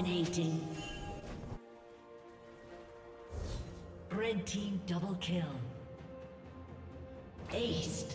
Dominating. Red team double kill. Aced.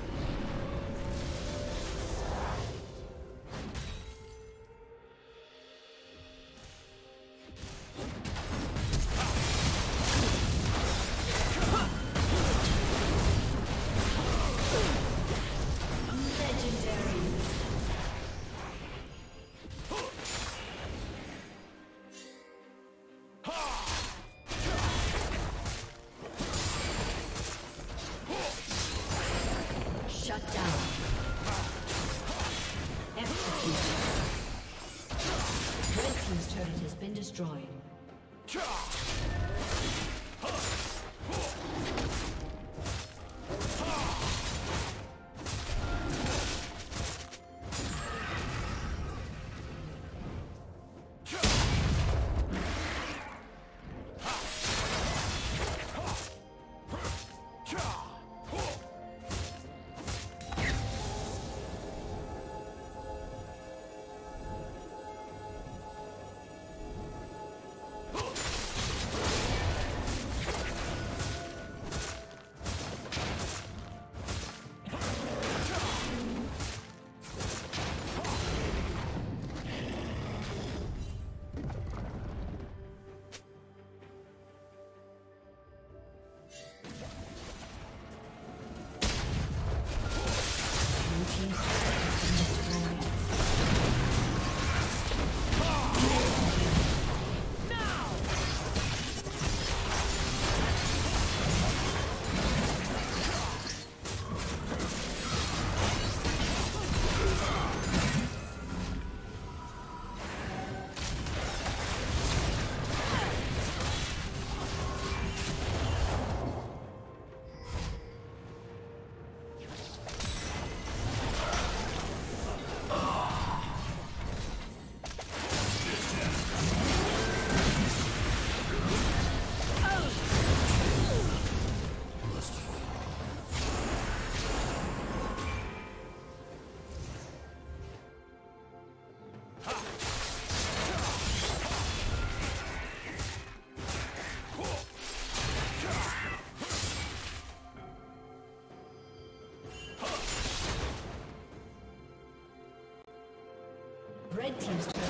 teams to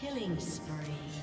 Killing spree.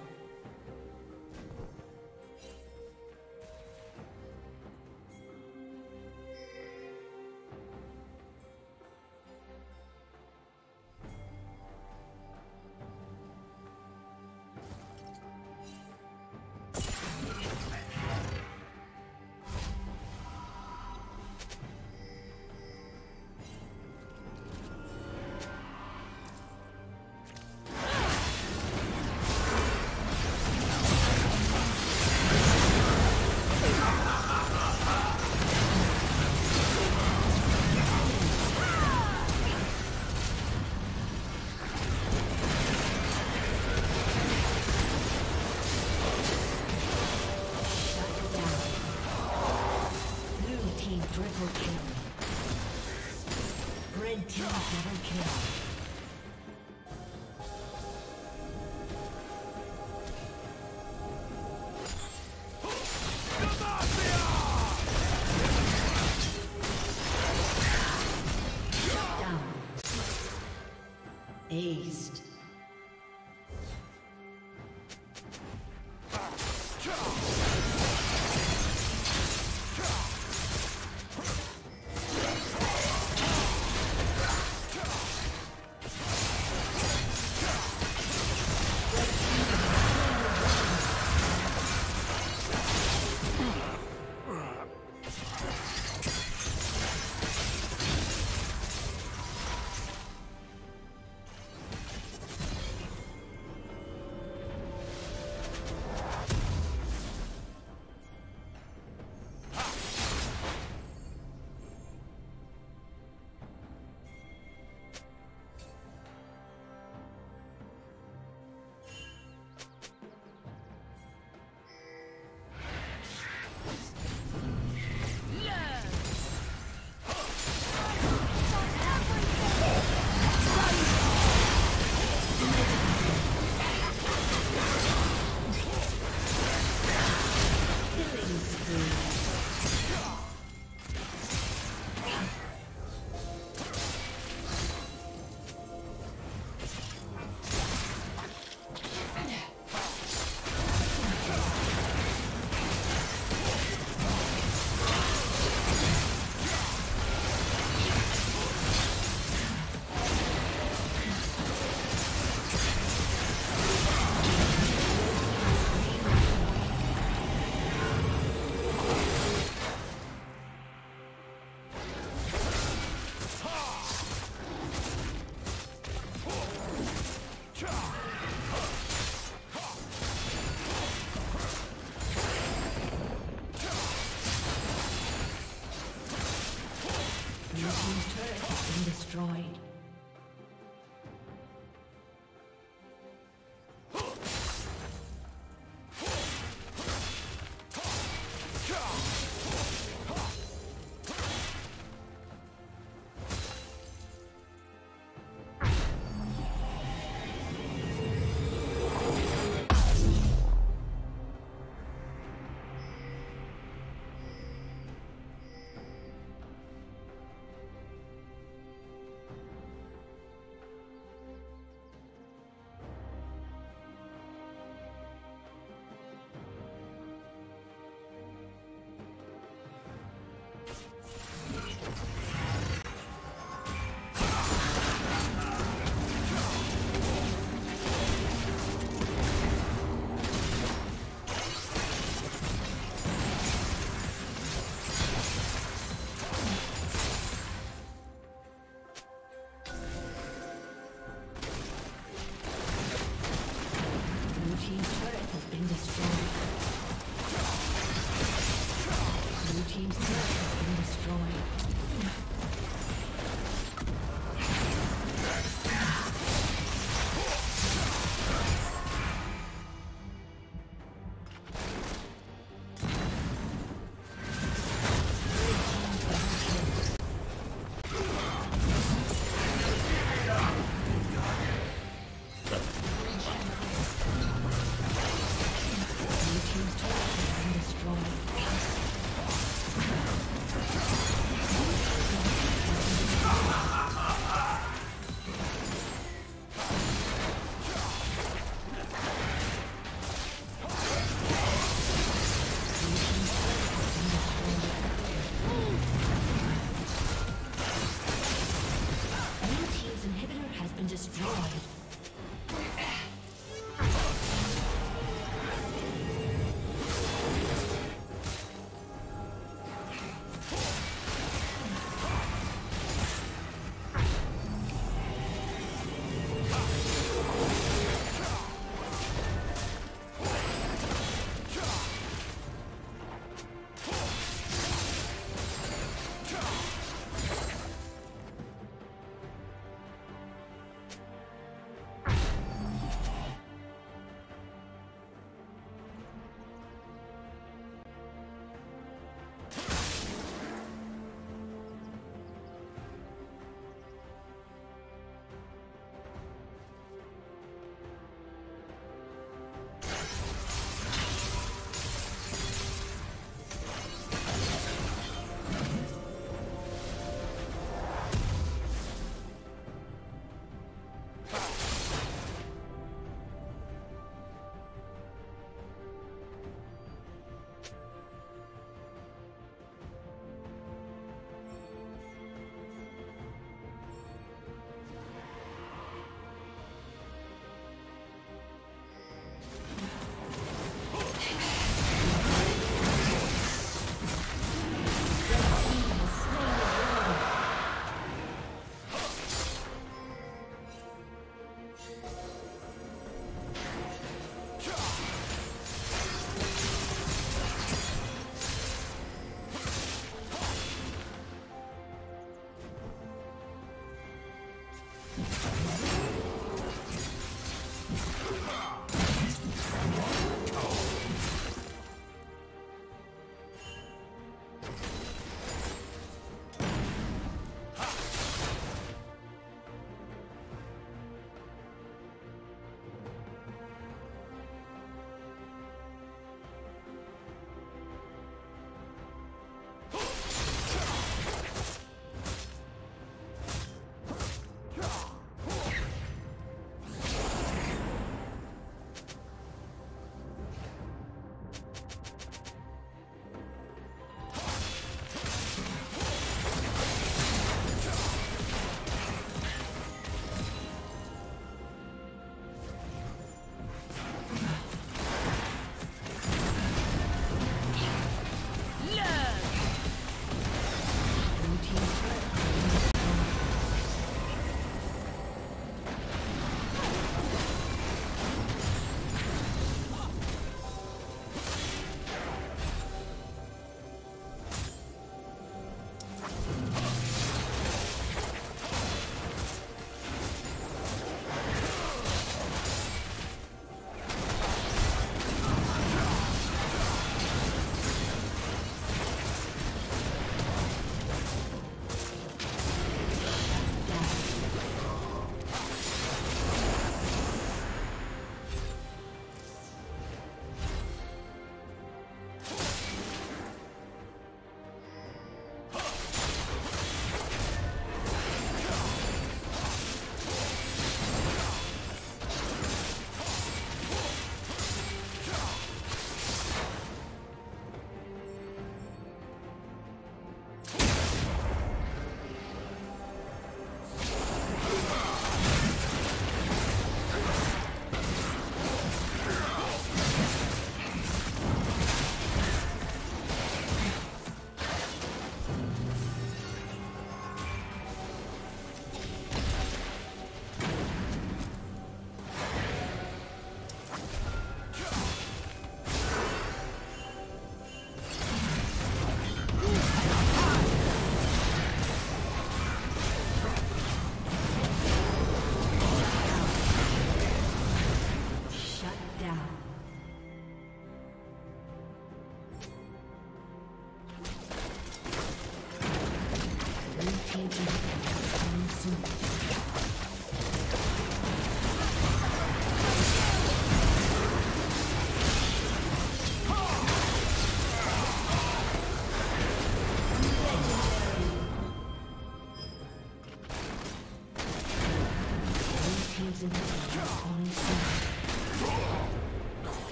Aced.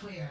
Clear.